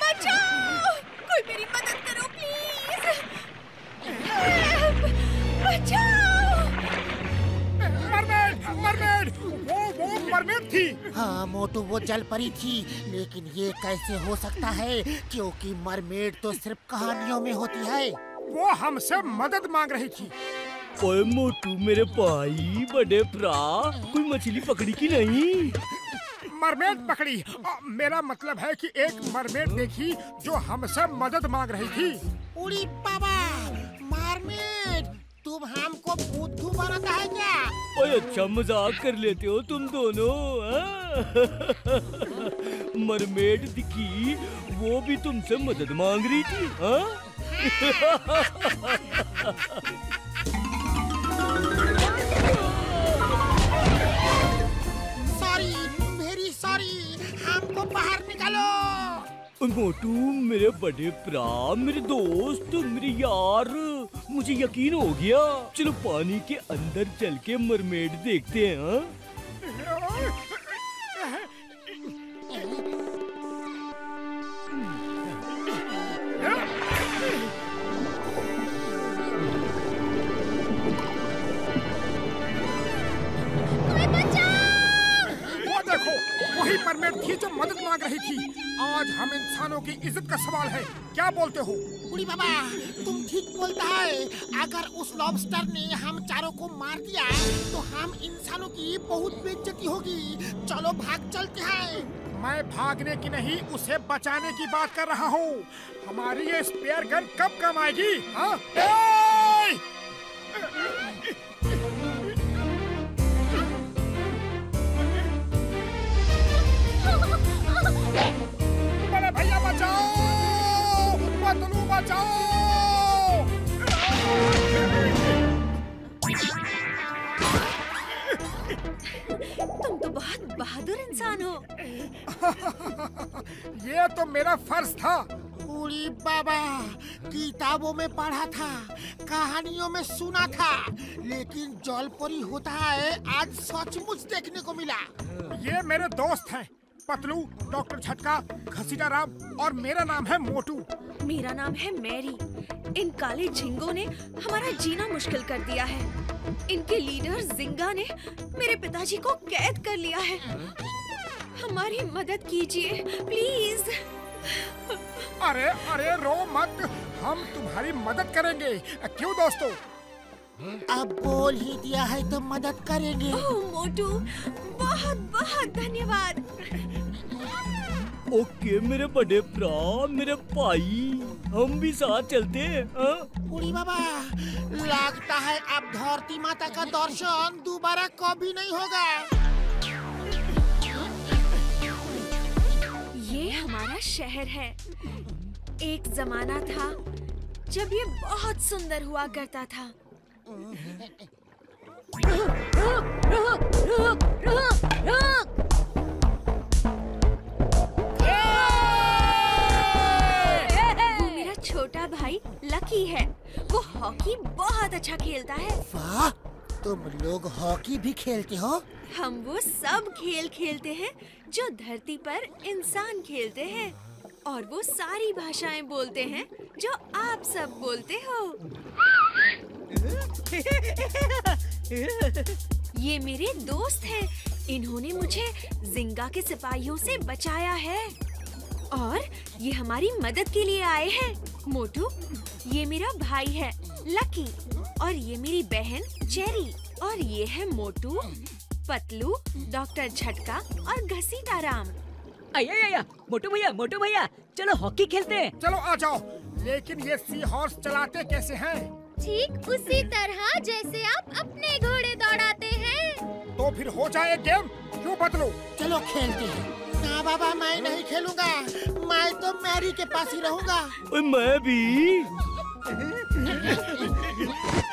बचाओ कोई मेरी मदद करो प्लीज़ हेल्प बचाओ मरमेड मरमेड वो वो मरमेड थी हाँ मोटू वो जल परी थी लेकिन ये कैसे हो सकता है क्योंकि मरमेड तो सिर्फ़ कहानियों में होती है वो हमसे मदद मांग रही थी ओए मोटू मेरे भाई, बड़े भरा, कोई मछली पकड़ी की नहीं? मरमेड पकड़ी मेरा मतलब है कि एक मरमेड देखी जो हमसे मदद मांग रही थी उड़ी बाबा मरमेड तुम हमको बुद्धू बनाता है क्या ओए अच्छा मज़ाक कर लेते हो तुम दोनों हाँ? मरमेड दिखी वो भी तुमसे मदद मांग रही थी हाँ? बाहर निकालो मोटू, मेरे बड़े भरा मेरे दोस्त, मेरे यार, मुझे यकीन हो गया चलो पानी के अंदर चल के मरमेड देखते हैं हाँ? इज़्ज़त का सवाल है। क्या बोलते हो? बुढ़ी बाबा तुम ठीक बोलता है। अगर उस लॉबस्टर ने हम चारों को मार दिया तो हम इंसानों की बहुत बेइज्जती होगी। चलो भाग चलते हैं। मैं भागने की नहीं उसे बचाने की बात कर रहा हूँ। हमारी ये स्पेयर गन कब काम आएगी? हाँ? किताबों में पढ़ा था कहानियों में सुना था लेकिन जलपरी होता है आज सचमुच देखने को मिला। ये मेरे दोस्त हैं पतलू डॉक्टर झटका घसीटा राम और मेरा नाम है मोटू। मेरा नाम है मैरी। इन काले झिंगों ने हमारा जीना मुश्किल कर दिया है। इनके लीडर जिंगा ने मेरे पिताजी को कैद कर लिया है। हमारी मदद कीजिए प्लीज़। अरे अरे रो मत। हम तुम्हारी मदद करेंगे। क्यों दोस्तों? अब बोल ही दिया है तो मदद करेंगे। मोटू बहुत बहुत धन्यवाद। ओके मेरे बड़े भरा मेरे भाई हम भी साथ चलते हैं हाँ? बाबा लगता है अब धरती माता का दर्शन दोबारा कभी नहीं होगा। शहर है। एक जमाना था जब ये बहुत सुंदर हुआ करता था। मेरा छोटा भाई लकी है। वो हॉकी बहुत अच्छा खेलता है। वाह! तुम लोग हॉकी भी खेलते हो? हम वो सब खेल खेलते हैं जो धरती पर इंसान खेलते हैं और वो सारी भाषाएँ बोलते हैं जो आप सब बोलते हो। ये मेरे दोस्त हैं। इन्होंने मुझे जिंगा के सिपाहियों से बचाया है। और ये हमारी मदद के लिए आए हैं। मोटू, ये मेरा भाई है, लकी। और ये मेरी बहन चेरी और ये है मोटू पतलू डॉक्टर झटका और घसीटा राम। आया आया मोटू भैया मोटू भैया चलो हॉकी खेलते हैं। चलो आ जाओ। लेकिन ये सी हॉर्स चलाते कैसे हैं? ठीक उसी तरह जैसे आप अपने घोड़े दौड़ाते हैं। तो फिर हो जाए गेम क्यों बदलो? चलो खेलते हैं। ना बाबा मैं नहीं खेलूँगा। मैं तो मैरी के पास ही रहूँगा। मैं भी।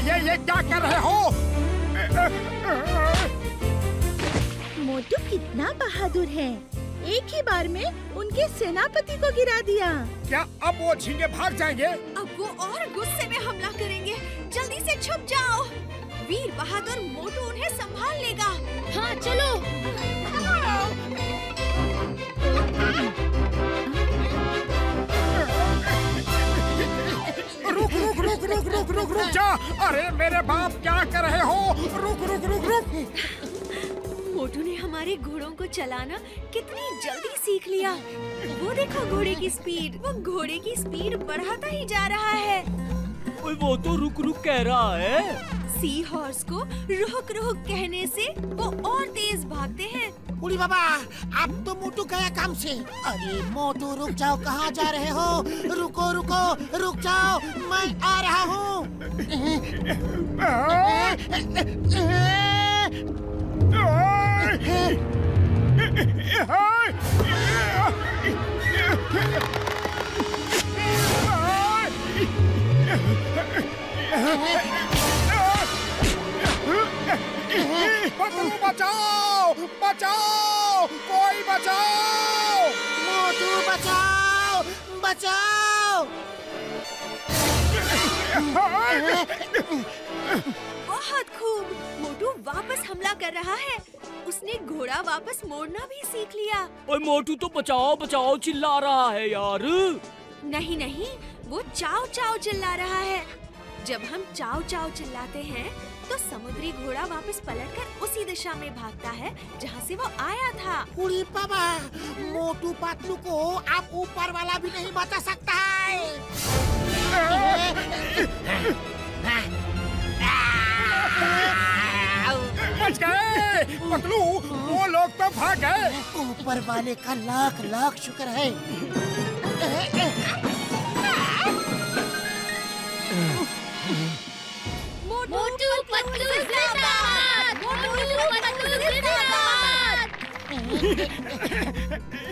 ये ये क्या कर रहे हो? मोटू कितना बहादुर है। एक ही बार में उनके सेनापति को गिरा दिया। क्या अब वो झींगे भाग जाएँगे? अब वो और गुस्से में हमला करेंगे। जल्दी से छुप जाओ। वीर बहादुर मोटू उन्हें रुक रुक जा। अरे मेरे बाप क्या कर रहे हो? रुक रुक रुक रुक। मोटू ने हमारे घोड़ों को चलाना कितनी जल्दी सीख लिया। वो देखो घोड़े की स्पीड वो घोड़े की स्पीड बढ़ाता ही जा रहा है। वो तो रुक रुक कह रहा है। सी हॉर्स को रुक रुक कहने से वो और तेज भागते हैं। उड़ी बाबा आप तो मोटू गया काम से। अरे मोटू रुक जाओ कहाँ जा रहे हो? रुको रुको रुक जाओ मैं आ रहा हूँ। बचाओ। बहुत खूब मोटू वापस हमला कर रहा है। उसने घोड़ा वापस मोड़ना भी सीख लिया। ओए मोटू तो बचाओ बचाओ चिल्ला रहा है यार। नहीं नहीं वो चाव चाव चिल्ला रहा है। जब हम चाव चाव चिल्लाते हैं तो समुद्री घोड़ा वापस पलटकर उसी दिशा में भागता है जहाँ से वो आया था। उड़ी बाबा मोटू पतलू को आप ऊपर वाला भी नहीं बचा सकता है। बच गए। पतलू वो लोग तो भाग गए। ऊपर वाले का लाख लाख शुक्र है।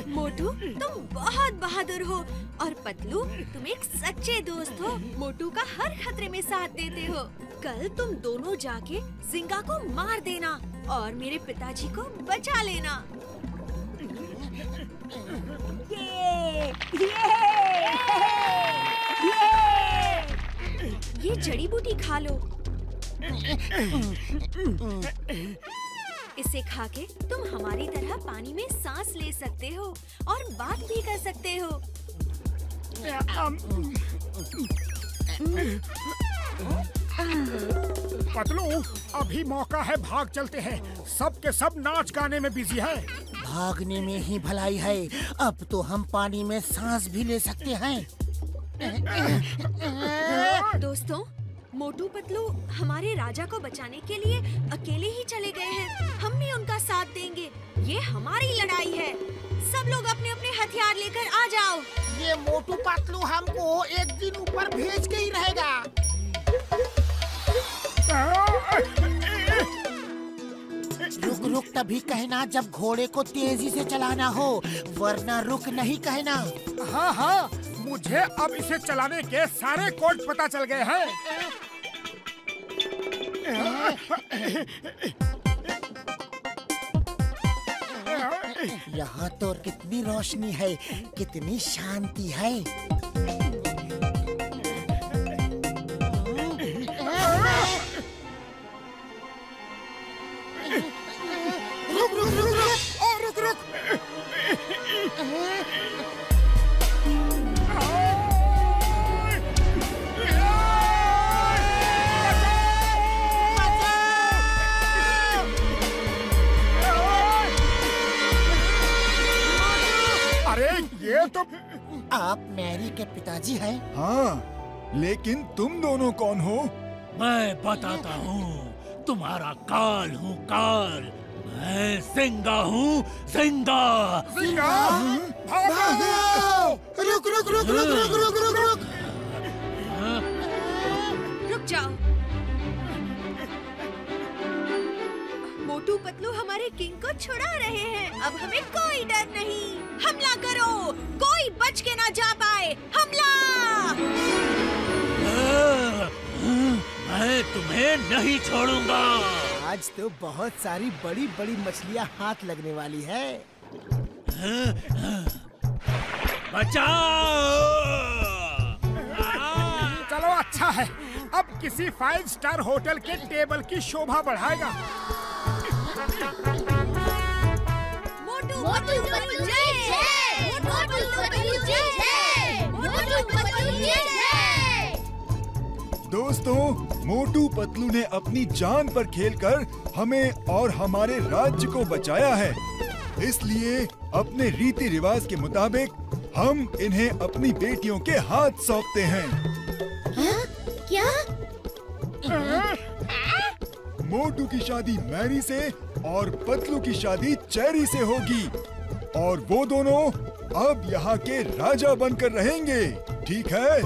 मोटू, तुम बहुत बहादुर हो और पतलू, तुम एक सच्चे दोस्त हो। मोटू का हर खतरे में साथ देते हो। कल तुम दोनों जाके जिंगा को मार देना और मेरे पिताजी को बचा लेना। ये जड़ी बूटी खा लो। इसे खा के तुम हमारी तरह पानी में सांस ले सकते हो और बात भी कर सकते हो। पतलू अभी मौका है भाग चलते हैं। सब के सब नाच गाने में बिज़ी है। भागने में ही भलाई है। अब तो हम पानी में सांस भी ले सकते हैं। दोस्तों मोटू पतलू हमारे राजा को बचाने के लिए अकेले ही चले गए हैं। हम भी उनका साथ देंगे। ये हमारी लड़ाई है। सब लोग अपने अपने हथियार लेकर आ जाओ। ये मोटू पतलू हमको एक दिन ऊपर भेज के ही रहेगा। रुक रुक तभी कहना जब घोड़े को तेज़ी से चलाना हो वरना रुक नहीं कहना। हाँ हाँ। मुझे अब इसे चलाने के सारे कोड पता चल गए हैं। यहाँ तो कितनी रोशनी है, कितनी शांति है। पिताजी हैं? हाँ लेकिन तुम दोनों कौन हो? मैं बताता हूँ तुम्हारा काल हूँ काल। मैं सिंगा हूँ सिंगा सिंगा भागो! रुक रुक रुक रुक रुक रुक रुक रुक। रुक जाओ। मोटू पतलू हमारे किंग को छुड़ा रहे हैं। अब हमें कोई डर नहीं। हमला करो। कोई बच के ना जा तुम्हें नहीं छोड़ूँगा। आज तो बहुत सारी बड़ी बड़ी मछलियाँ हाथ लगने वाली है। बचाओ! चलो अच्छा है। अब किसी फाइव स्टार होटल के टेबल की शोभा बढ़ाएगा। मोटू पतलू जय जय। मोटू पतलू जय जय। मोटू जय जय। दोस्तों मोटू पतलू ने अपनी जान पर खेलकर हमें और हमारे राज्य को बचाया है। इसलिए अपने रीति रिवाज के मुताबिक हम इन्हें अपनी बेटियों के हाथ सौंपते हैं। हा? क्या? मोटू की शादी मैरी से और पतलू की शादी चेरी से होगी। और वो दोनों अब यहाँ के राजा बनकर रहेंगे। ठीक है?